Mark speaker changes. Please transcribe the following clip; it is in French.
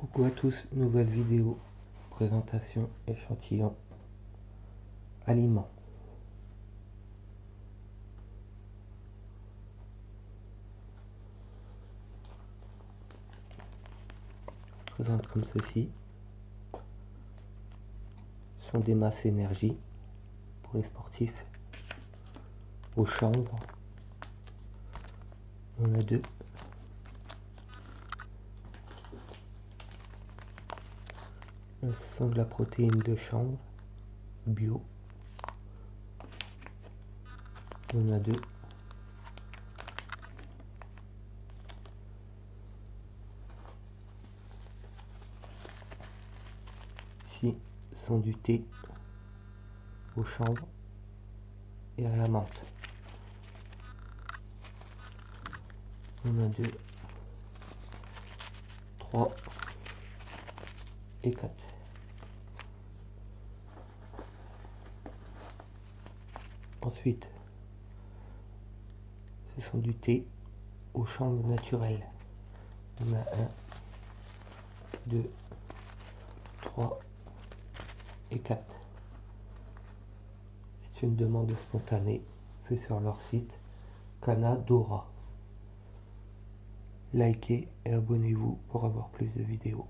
Speaker 1: Coucou à tous, nouvelle vidéo, présentation, échantillon, aliments. Se présente comme ceci. Ce sont des masses énergie pour les sportifs au chanvre. On a deux. De la protéine de chanvre bio. On a deux. Ici sont du thé au chanvre et à la menthe. On a deux, trois et quatre. Ensuite, ce sont du thé au chanvre naturel. On a un, deux, trois et quatre. C'est une demande spontanée faite sur leur site Canadora. Likez et abonnez-vous pour avoir plus de vidéos.